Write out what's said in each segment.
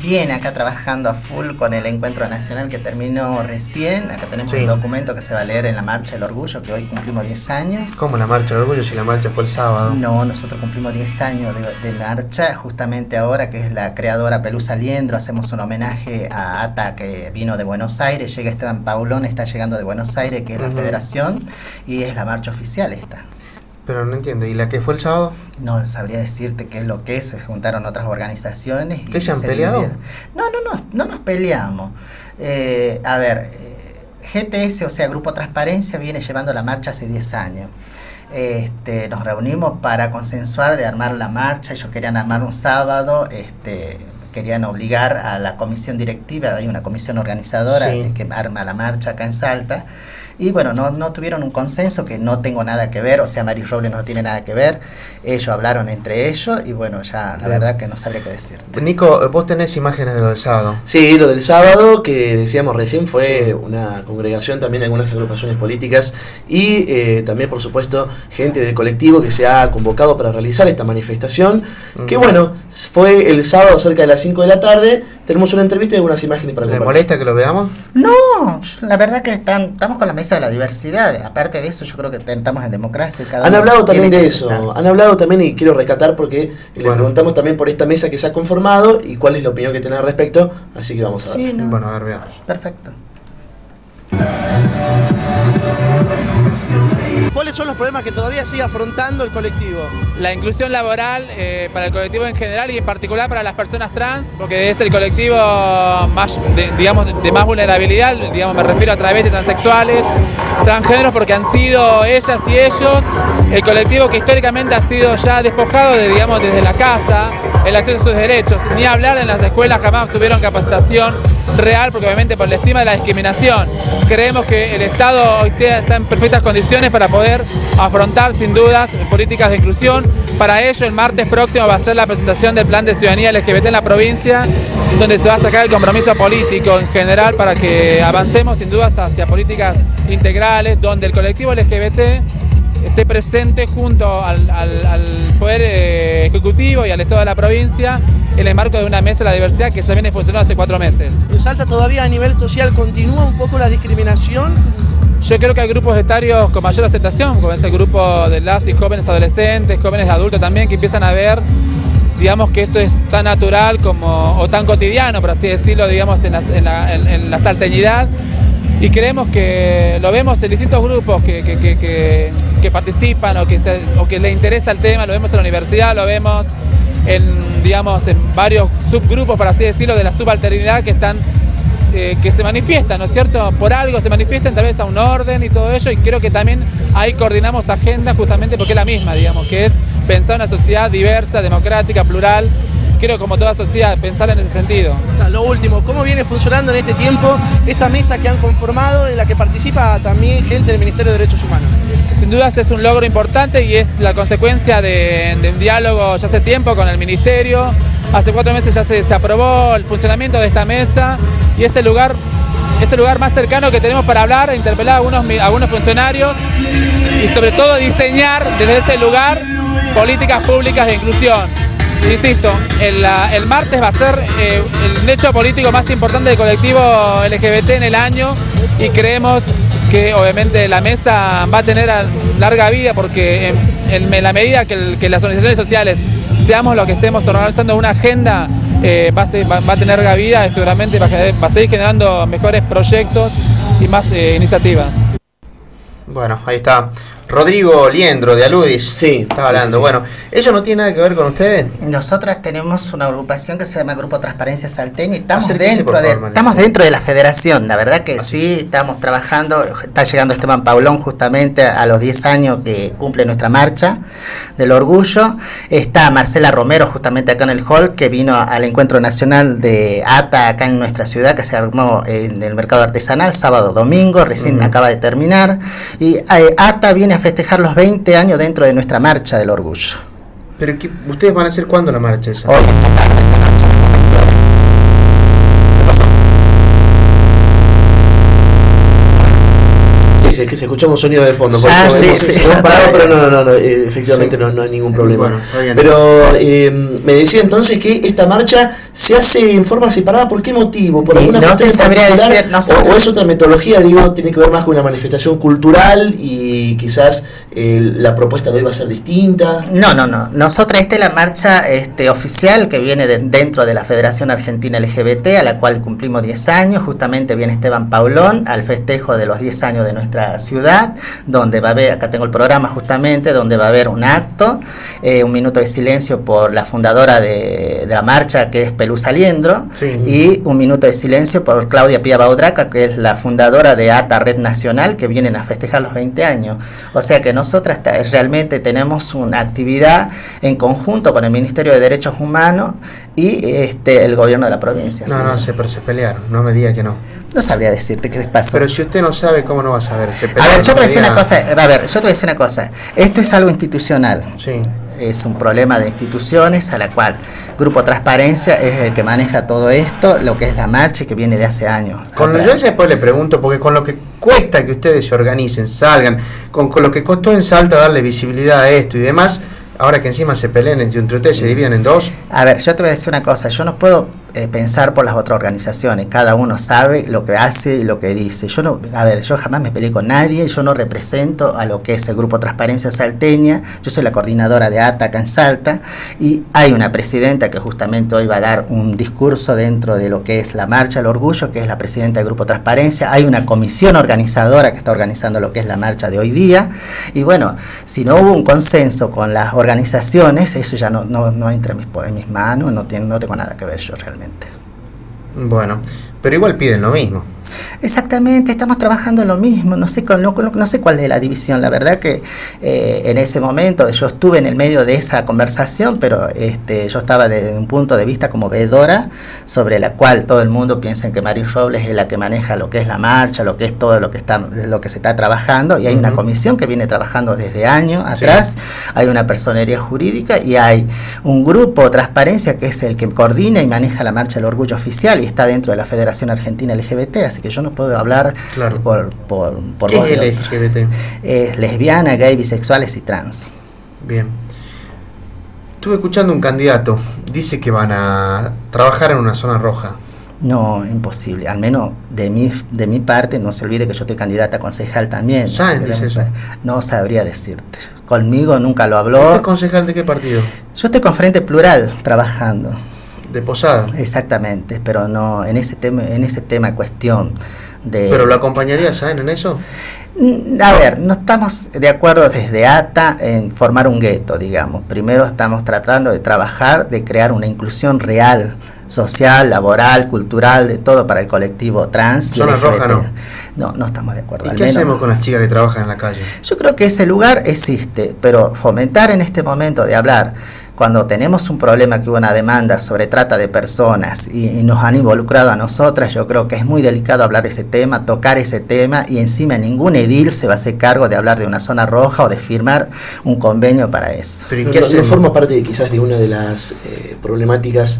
Bien, acá trabajando a full con el encuentro nacional que terminó recién. Acá tenemos un documento que se va a leer en la Marcha del Orgullo, que hoy cumplimos 10 años. ¿Cómo la Marcha del Orgullo si la marcha fue el sábado? No, nosotros cumplimos 10 años de, marcha, justamente ahora que es la creadora Pelusa Liendro, hacemos un homenaje a Ata que vino de Buenos Aires, llega Esteban Paulón, está llegando de Buenos Aires, que es la federación, y es la marcha oficial esta. Pero no entiendo, ¿y la que fue el sábado? No sabría decirte qué es lo que es, se juntaron otras organizaciones. ¿Qué se han peleado? No, no, no, no nos peleamos. Eh, a ver, eh, GTS, o sea, Grupo Transparencia, viene llevando la marcha hace 10 años. Este, nos reunimos para consensuar de armar la marcha, ellos querían armar un sábado, este, querían obligar a la comisión directiva, hay una comisión organizadora que arma la marcha acá en Salta, y bueno, no, no tuvieron un consenso que no tengo nada que ver, o sea, Mari Robles no tiene nada que ver, ellos hablaron entre ellos y bueno, ya la verdad que no sabría qué decir. Nico, vos tenés imágenes de lo del sábado. Sí, lo del sábado que decíamos recién fue una congregación también de algunas agrupaciones políticas y eh, también por supuesto gente del colectivo que se ha convocado para realizar esta manifestación, que bueno, fue el sábado cerca de las 5 de la tarde, tenemos una entrevista y algunas imágenes para ¿Le molesta que lo veamos? No, la verdad que están, estamos con la mesa de la diversidad. Aparte de eso, yo creo que estamos en democracia. Cada han hablado también de eso. Han hablado también, y quiero rescatar porque le preguntamos también por esta mesa que se ha conformado y cuál es la opinión que tiene al respecto. Así que vamos a ver. Bueno, a ver, veamos. Perfecto. ¿Cuáles son los problemas que todavía sigue afrontando el colectivo? La inclusión laboral eh, para el colectivo en general y en particular para las personas trans, porque es el colectivo más, de, digamos, de más vulnerabilidad, digamos, me refiero a través de transexuales, transgéneros, porque han sido ellas y ellos el colectivo que históricamente ha sido ya despojado de, digamos, desde la casa, el acceso a sus derechos, ni hablar en las escuelas jamás tuvieron capacitación real, porque obviamente por la estima de la discriminación. Creemos que el Estado hoy está en perfectas condiciones para poder afrontar sin dudas políticas de inclusión. Para ello, el martes próximo va a ser la presentación del plan de ciudadanía LGBT en la provincia, donde se va a sacar el compromiso político en general para que avancemos sin dudas hacia políticas integrales, donde el colectivo LGBT esté presente junto al, Poder eh, Ejecutivo y al Estado de la provincia en el marco de una mesa de la diversidad que se viene funcionando hace cuatro meses. ¿En Salta todavía a nivel social continúa un poco la discriminación? Yo creo que hay grupos etarios con mayor aceptación, como es el grupo de las y jóvenes adolescentes, jóvenes adultos también, que empiezan a ver digamos que esto es tan natural como, o tan cotidiano, por así decirlo, digamos, en la, en la salteñidad, y creemos que lo vemos en distintos grupos que, que, participan o que, o que les interesa el tema, lo vemos en la universidad, lo vemos en, digamos, en varios subgrupos, por así decirlo, de la subalternidad que están eh, que se manifiestan, ¿no es cierto? Por algo se manifiestan, tal vez a un orden y todo ello, y creo que también ahí coordinamos agenda justamente porque es la misma, digamos, que es pensar una sociedad diversa, democrática, plural, creo como toda sociedad pensar en ese sentido. Lo último, ¿cómo viene funcionando en este tiempo esta mesa que han conformado en la que participa también gente del Ministerio de Derechos Humanos? Sin duda este es un logro importante y es la consecuencia de, un diálogo ya hace tiempo con el Ministerio. Hace cuatro meses ya se, aprobó el funcionamiento de esta mesa y este lugar este lugar más cercano que tenemos para hablar, interpelar a algunos, a algunos funcionarios y sobre todo diseñar desde ese lugar políticas públicas de inclusión. Insisto, el, el martes va a ser eh, el hecho político más importante del colectivo LGBT en el año y creemos que obviamente la mesa va a tener larga vida porque en, la medida que, las organizaciones sociales seamos los que estemos organizando una agenda eh, va, a tener larga vida seguramente va a, seguir generando mejores proyectos y más eh, iniciativas. Bueno, ahí está. Rodrigo Liendro de Aludis. Sí, estaba hablando. Bueno, ¿ello no tiene nada que ver con ustedes? Nosotras tenemos una agrupación que se llama Grupo Transparencia Salteña y estamos dentro de estamos dentro de la federación. La verdad que sí, estamos trabajando. Está llegando Esteban Paulón justamente a los 10 años que cumple nuestra marcha del orgullo. Está Marcela Romero justamente acá en el hall que vino al encuentro nacional de ATA acá en nuestra ciudad que se armó en el mercado artesanal sábado domingo, recién acaba de terminar. Y eh, ATA viene festejar los 20 años dentro de nuestra marcha del orgullo. ¿Pero ustedes van a hacer cuándo la marcha esa? Sí, es que se escuchaba un sonido de fondo. Ah, sí, hemos- sí, hemos parado, pero no, no, no, eh, efectivamente no, no hay ningún problema. Bueno, pero eh, me decía entonces que esta marcha se hace en forma separada. ¿Por qué motivo? ¿Por alguna no te sabría particular? decir, no o, sabría. o es otra metodología, digo, tiene que ver más con una manifestación cultural y quizás eh, la propuesta de hoy va a ser distinta. No, no, no. Nosotros, esta es la marcha este, oficial que viene de- dentro de la Federación Argentina LGBT, a la cual cumplimos 10 años. Justamente viene Esteban Paulón al festejo de los 10 años de nuestra ciudad, donde va a haber, acá tengo el programa justamente, donde va a haber un acto, eh, un minuto de silencio por la fundadora de, de la marcha, que es Pelusa Liendro, Sí. y un minuto de silencio por Claudia Pía Baudraca, que es la fundadora de ATA Red Nacional, que vienen a festejar los 20 años. O sea que nosotras realmente tenemos una actividad en conjunto con el Ministerio de Derechos Humanos y este el gobierno de la provincia. No, no, se, pero se pelearon, no me diga que no. No sabría decirte qué les pasó. Pero si usted no sabe, ¿cómo no va a saber? Se a pelearon, ver, yo te voy a decir una cosa, a ver, yo te voy a decir una cosa. Esto es algo institucional. Sí. es un problema de instituciones a la cual Grupo Transparencia es el que maneja todo esto, lo que es la marcha que viene de hace años. Con, atrás. yo después le pregunto, porque con lo que cuesta que ustedes se organicen, salgan, con, con lo que costó en Salta darle visibilidad a esto y demás, ahora que encima se peleen entre, ustedes, se dividen en dos, A ver, yo te voy a decir una cosa, yo no puedo eh, pensar por las otras organizaciones, cada uno sabe lo que hace y lo que dice. Yo no, a ver, yo jamás me peleé con nadie, yo no represento a lo que es el Grupo Transparencia Salteña, yo soy la coordinadora de ATA acá en Salta. Y hay una presidenta que justamente hoy va a dar un discurso dentro de lo que es la Marcha al Orgullo, que es la presidenta del Grupo Transparencia, hay una comisión organizadora que está organizando lo que es la marcha de hoy día. Y bueno, si no hubo un consenso con las organizaciones, eso ya no, no, no entra en mis, en mis manos, no, tiene, no tengo nada que ver yo realmente. bueno, pero igual piden lo mismo. Exactamente, estamos trabajando en lo mismo, no sé, con- no, no sé cuál es la división, la verdad que eh, en ese momento yo estuve en el medio de esa conversación, pero este, yo estaba desde un punto de vista como veedora, sobre la cual todo el mundo piensa en que Maris Robles es la que maneja lo que es la marcha, lo que es todo lo que, está, lo que se está trabajando, y hay una comisión que viene trabajando desde años Sí. atrás, hay una personería jurídica y hay un grupo Transparencia que es el que coordina y maneja la marcha del orgullo oficial y está dentro de la Federación Argentina LGBT, así que yo no puedo hablar Claro. por, por, por ¿Qué es. LGBT? Es lesbiana, gay, bisexuales y trans. Bien. Estuve escuchando un candidato, dice que van a trabajar en una zona roja. No, imposible. Al menos de mi, de mi parte, no se olvide que yo estoy candidata a concejal también. ¿Saben dice eso? No sabría decirte. Conmigo nunca lo ¿Usted habló. es concejal de qué partido? Yo estoy con Frente Plural trabajando. De Posada. Exactamente, pero no en ese tema, en ese tema cuestión de. ¿Pero lo acompañaría, saben, en eso? Mm, A ver, no estamos de acuerdo desde ATA en formar un gueto, digamos. Primero estamos tratando de trabajar, de crear una inclusión real, social, laboral, cultural, de todo para el colectivo trans. y Zona roja, no. No, no estamos de acuerdo. ¿Y al qué menos- hacemos con las chicas que trabajan en la calle? Yo creo que ese lugar existe, pero fomentar en este momento de hablar, cuando tenemos un problema que hubo una demanda sobre trata de personas y, y nos han involucrado a nosotras, yo creo que es muy delicado hablar de ese tema, tocar ese tema y encima ningún edil se va a hacer cargo de hablar de una zona roja o de firmar un convenio para eso. ¿Pero No, qué no- forma parte de, quizás de una de las eh, problemáticas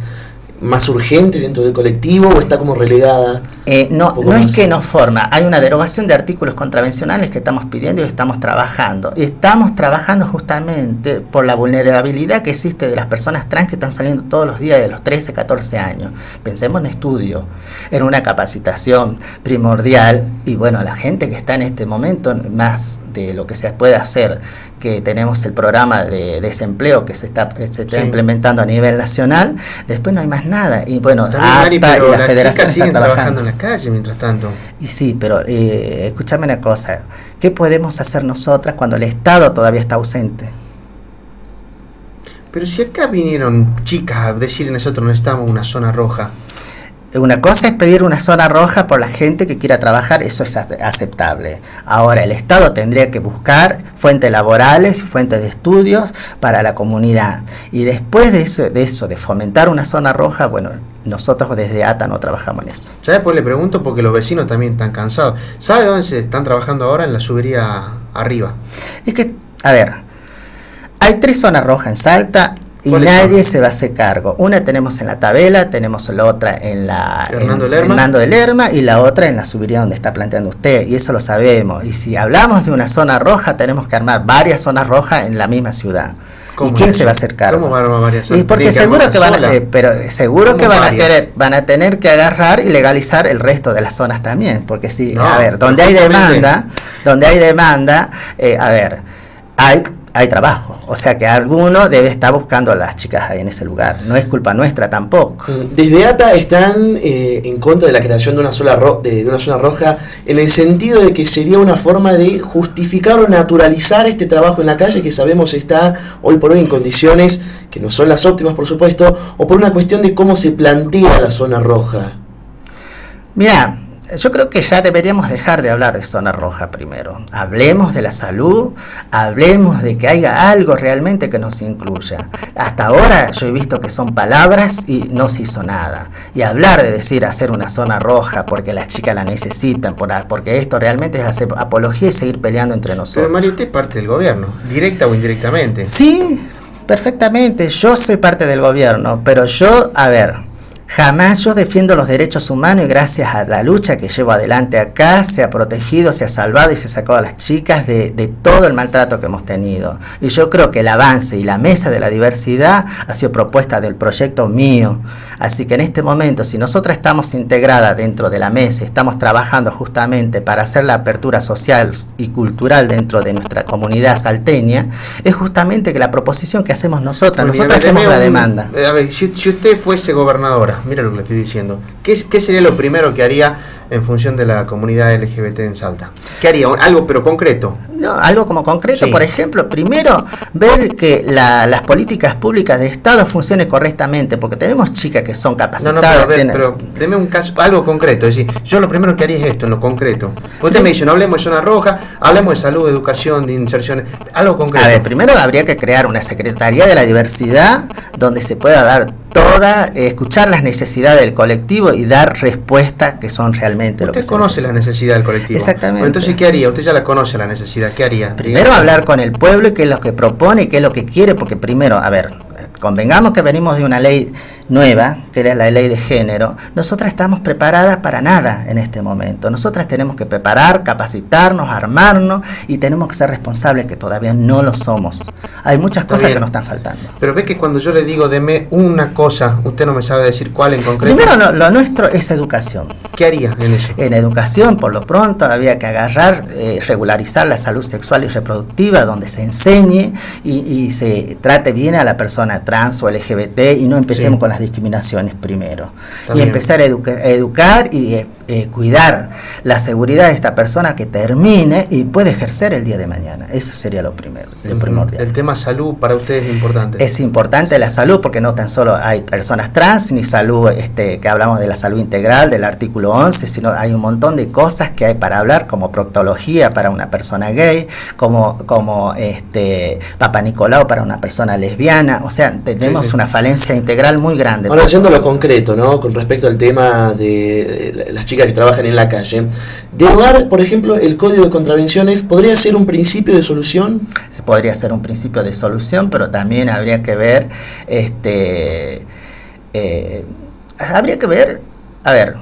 más urgentes dentro del colectivo o está como relegada? Eh, no, no es que nos forma, hay una derogación de artículos contravencionales que estamos pidiendo y estamos trabajando. Y estamos trabajando justamente por la vulnerabilidad que existe de las personas trans que están saliendo todos los días de los 13, 14 años. Pensemos en estudio, en una capacitación primordial y bueno, la gente que está en este momento, más de lo que se puede hacer, que tenemos el programa de desempleo que se está, se está Sí. implementando a nivel nacional, después no hay más nada. Y bueno, Mari, y pero la las federación siguen trabajando en la calle mientras tanto. y sí, pero eh, escúchame una cosa, ¿qué podemos hacer nosotras cuando el Estado todavía está ausente? Pero si acá vinieron chicas a decir nosotros necesitamos una zona roja. Una cosa es pedir una zona roja por la gente que quiera trabajar, eso es ace- aceptable. Ahora, el Estado tendría que buscar fuentes laborales y fuentes de estudios para la comunidad. Y después de eso, de eso, de fomentar una zona roja, bueno, nosotros desde ATA no trabajamos en eso. ¿Sabes? Pues le pregunto porque los vecinos también están cansados. ¿Sabe dónde se están trabajando ahora? En la subería arriba. Es que, a ver, hay tres zonas rojas en Salta y ¿Cuáles nadie son? se va a hacer cargo. Una tenemos en la tabela, tenemos la otra en la Hernando en- Lerma. Hernando de Lerma y la otra en la subiría donde está planteando usted, y eso lo sabemos. Y si hablamos de una zona roja, tenemos que armar varias zonas rojas en la misma ciudad. ¿Y ¿Cómo quién se va a hacer cargo? ¿Cómo van a varias Y porque seguro que van a, eh, pero seguro ¿Cómo que van a varias? querer, van a tener que agarrar y legalizar el resto de las zonas también, porque si, No, a ver, donde hay demanda, donde hay demanda, eh, a ver, hay hay trabajo, o sea que alguno debe estar buscando a las chicas ahí en ese lugar, no es culpa nuestra tampoco. Mm, Desde ATA están eh, en contra de la creación de una, sola ro- de, de una zona roja en el sentido de que sería una forma de justificar o naturalizar este trabajo en la calle que sabemos está hoy por hoy en condiciones que no son las óptimas por supuesto o por una cuestión de cómo se plantea la zona roja. Mira, yo creo que ya deberíamos dejar de hablar de zona roja primero. Hablemos de la salud, hablemos de que haya algo realmente que nos incluya. Hasta ahora yo he visto que son palabras y no se hizo nada. Y hablar de decir hacer una zona roja porque las chicas la necesitan, por- porque esto realmente es hacer apología y seguir peleando entre Pero nosotros. Mario, usted es parte del gobierno, directa o indirectamente. Sí, perfectamente. Yo soy parte del gobierno, pero yo, a ver, jamás yo defiendo los derechos humanos y gracias a la lucha que llevo adelante acá se ha protegido, se ha salvado y se ha sacado a las chicas de, de todo el maltrato que hemos tenido. Y yo creo que el avance y la mesa de la diversidad ha sido propuesta del proyecto mío. Así que en este momento, si nosotras estamos integradas dentro de la mesa, estamos trabajando justamente para hacer la apertura social y cultural dentro de nuestra comunidad salteña, es justamente que la proposición que hacemos nosotras, y nosotras deme hacemos la un- demanda. eh, A ver, si, si usted fuese gobernadora, mira lo que le estoy diciendo, ¿qué, ¿qué sería lo primero que haría en función de la comunidad LGBT en Salta? ¿Qué haría? Algo pero concreto. No, algo como concreto, Sí. por ejemplo, primero ver que la- las políticas públicas de Estado funcionen correctamente, porque tenemos chicas que son No, capacitadas. no, pero, a ver, tienen- pero deme un caso, algo concreto. Es decir, yo lo primero que haría es esto, en lo concreto. Usted me dice, no hablemos de zona roja, hablemos de salud, educación, de inserción, algo concreto. A ver, primero habría que crear una Secretaría de la Diversidad donde se pueda dar toda, eh, escuchar las necesidades del colectivo y dar respuestas que son realmente lo que Usted conoce necesita. la necesidad del colectivo. Exactamente. Bueno, entonces, ¿qué haría? Usted ya la conoce la necesidad. ¿Qué haría? Primero Dígame. hablar con el pueblo y qué es lo que propone y qué es lo que quiere, porque primero, a ver, convengamos que venimos de una ley nueva, que es la ley de género, nosotras estamos preparadas para nada en este momento. Nosotras tenemos que preparar, capacitarnos, armarnos y tenemos que ser responsables que todavía no lo somos. Hay muchas cosas bien. que nos están faltando. Pero ve que cuando yo le digo, deme una cosa, usted no me sabe decir cuál en concreto. Primero, lo, lo nuestro es educación. ¿Qué haría en eso? En educación, por lo pronto, había que agarrar, eh, regularizar la salud sexual y reproductiva, donde se enseñe y, y se trate bien a la persona trans o LGBT y no empecemos Sí. con las discriminaciones primero. Y empezar a, educa- a educar y eh, eh, cuidar la seguridad de esta persona que termine y puede ejercer el día de mañana. Eso sería lo primero, lo Ujú. primordial. El tema salud para usted es importante. Es importante la salud porque no tan solo hay personas trans ni salud, este, que hablamos de la salud integral del artículo 11, sino hay un montón de cosas que hay para hablar, como proctología para una persona gay, como, como este, Papa Nicolau para una persona lesbiana, o sea, tenemos Sí, sí. una falencia integral muy grande. Ahora, yendo a lo concreto, ¿no? Con respecto al tema de, de las chicas que trabajan en la calle, derogar, por ejemplo, el código de contravenciones podría ser un principio de solución. se podría ser un principio de solución, pero también habría que ver, este, eh, habría que ver, a ver,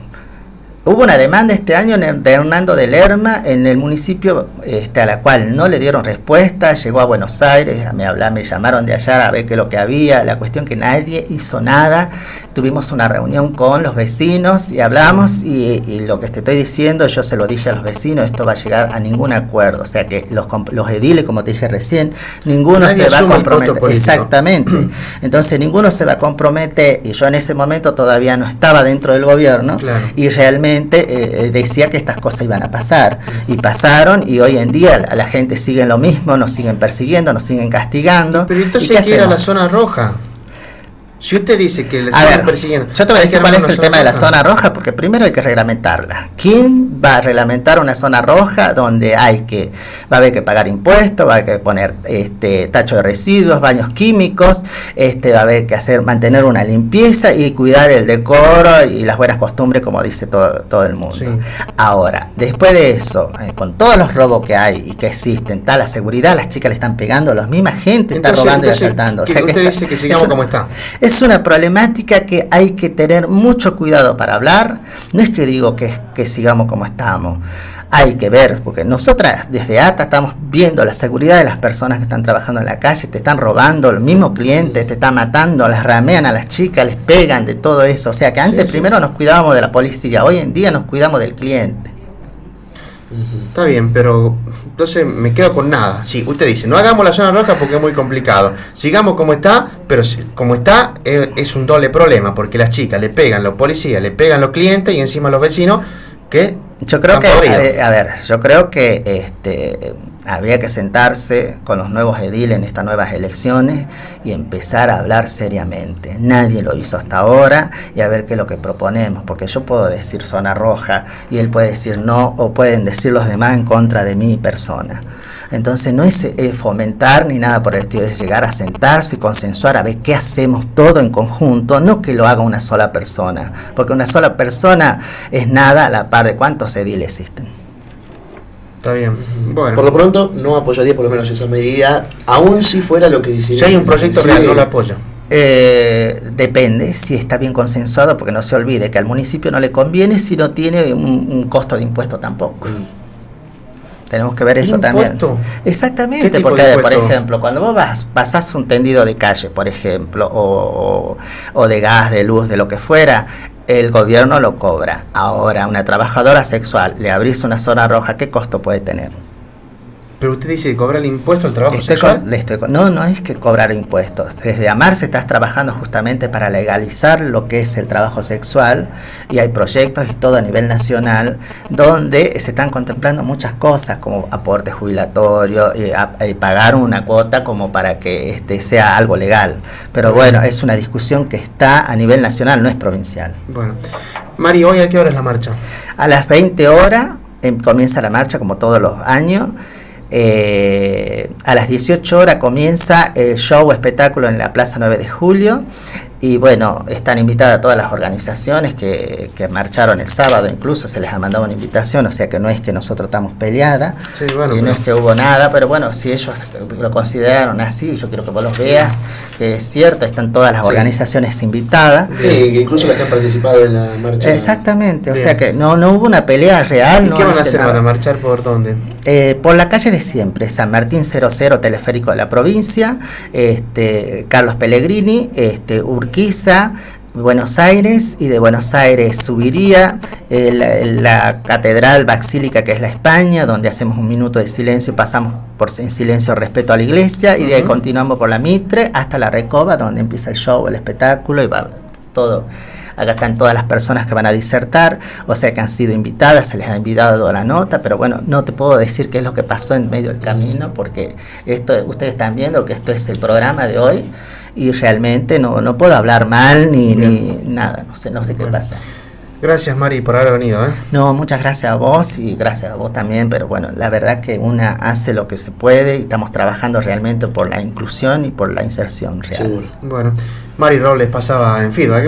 hubo una demanda este año de Hernando de Lerma en el municipio, este, a la cual no le dieron respuesta, llegó a Buenos Aires, me habla, me llamaron de allá a ver qué es lo que había, la cuestión que nadie hizo nada, tuvimos una reunión con los vecinos y hablamos y, y lo que te estoy diciendo yo se lo dije a los vecinos, esto va a llegar a ningún acuerdo, o sea que los, los ediles, como te dije recién, ninguno Nadie se va a comprometer. Exactamente. Entonces ninguno se va a comprometer y yo en ese momento todavía no estaba dentro del gobierno Claro. y realmente eh, eh, decía que estas cosas iban a pasar y pasaron y hoy en día la, la gente sigue en lo mismo, nos siguen persiguiendo, nos siguen castigando. Pero ¿Y entonces qué hay que ir a la zona roja. Si usted dice que le A ver, persiguiendo... yo te voy a decir cuál es el tema de la zona roja, porque primero hay que reglamentarla. ¿Quién va a reglamentar una zona roja donde hay que, va a haber que pagar impuestos, va a haber que poner este, tacho de residuos, baños químicos, este, va a haber que hacer, mantener una limpieza y cuidar el decoro y las buenas costumbres, como dice todo, todo el mundo. Sí. Ahora, después de eso, eh, con todos los robos que hay y que existen, está la seguridad, las chicas le están pegando, la misma gente está Entonces, robando y asaltando. que usted está- dice que sigamos es un- como está. Es una problemática que hay que tener mucho cuidado para hablar. No es que digo que, que sigamos como estamos. Hay que ver, porque nosotras desde ATA estamos viendo la seguridad de las personas que están trabajando en la calle, te están robando, el mismo cliente te está matando, las ramean a las chicas, les pegan de todo eso. O sea que antes Sí, sí. primero nos cuidábamos de la policía, hoy en día nos cuidamos del cliente. Está bien, pero entonces me quedo con nada. Sí, usted dice, no hagamos la zona roja porque es muy complicado. Sigamos como está, pero si- como está eh, es un doble problema, porque las chicas le pegan los policías, le pegan los clientes y encima los vecinos que... Yo creo que, eh, a ver, yo creo que este, habría que sentarse con los nuevos ediles en estas nuevas elecciones y empezar a hablar seriamente. Nadie lo hizo hasta ahora y a ver qué es lo que proponemos, porque yo puedo decir zona roja y él puede decir no o pueden decir los demás en contra de mi persona. Entonces no es eh, fomentar ni nada por el estilo, es llegar a sentarse y consensuar a ver qué hacemos todo en conjunto, no que lo haga una sola persona, porque una sola persona es nada a la par de cuántos ediles existen. Está bien. Bueno, Por lo pronto, no apoyaría por lo menos esa medida, aun si fuera lo que dice. si hay un proyecto Sí. real, no lo apoyo. Eh, depende si está bien consensuado, porque no se olvide que al municipio no le conviene si no tiene un, un costo de impuesto tampoco. Mm. Tenemos que ver ¿Un eso también. Exactamente, porque de por ejemplo, cuando vos vas, pasás un tendido de calle, por ejemplo, o, o- o de gas, de luz, de lo que fuera, el gobierno lo cobra. Ahora, una trabajadora sexual, le abrís una zona roja, ¿qué costo puede tener? Pero usted dice que cobrar el impuesto al trabajo Estoy sexual. con- le estoy con- no, no es que cobrar impuestos. Desde Amarse estás trabajando justamente para legalizar lo que es el trabajo sexual y hay proyectos y todo a nivel nacional donde se están contemplando muchas cosas como aporte jubilatorio y, a- y pagar una cuota como para que este sea algo legal. Pero bueno, es una discusión que está a nivel nacional, no es provincial. Bueno. Mari, ¿hoy a qué hora es la marcha? A las 20 horas em, comienza la marcha como todos los años. Eh, a las 18 horas comienza el show espectáculo en la Plaza 9 de Julio. Y bueno, están invitadas todas las organizaciones que, que marcharon el sábado, incluso se les ha mandado una invitación, o sea que no es que nosotros estamos peleadas Sí, bueno, y no es que hubo nada, pero bueno, si ellos lo consideraron así, yo quiero que vos los veas, que es cierto, están todas las Sí. organizaciones invitadas. Sí, que incluso las que han participado en la marcha. Exactamente, o Bien. sea que no, no hubo una pelea real. ¿Y no qué van a hacer? ¿Van a marchar por dónde? Eh, por la calle de siempre, San Martín 00, teleférico de la provincia, este, Carlos Pellegrini, este, Urquiza, Buenos Aires y de Buenos Aires subiría eh, la, la catedral basílica que es la España, donde hacemos un minuto de silencio y pasamos por en silencio respeto a la iglesia y de ahí continuamos por la Mitre hasta la Recoba, donde empieza el show, el espectáculo y va todo. Acá están todas las personas que van a disertar, o sea que han sido invitadas, se les ha invitado la nota, pero bueno, no te puedo decir qué es lo que pasó en medio del camino, porque esto ustedes están viendo que esto es el programa de hoy y realmente no, no puedo hablar mal ni, ni nada, no sé, no sé qué pasa. Gracias, Mari, por haber venido. ¿eh? No, muchas gracias a vos y gracias a vos también, pero bueno, la verdad que una hace lo que se puede y estamos trabajando realmente por la inclusión y por la inserción real. Seguro. Bueno, Mari Robles pasaba en feedback.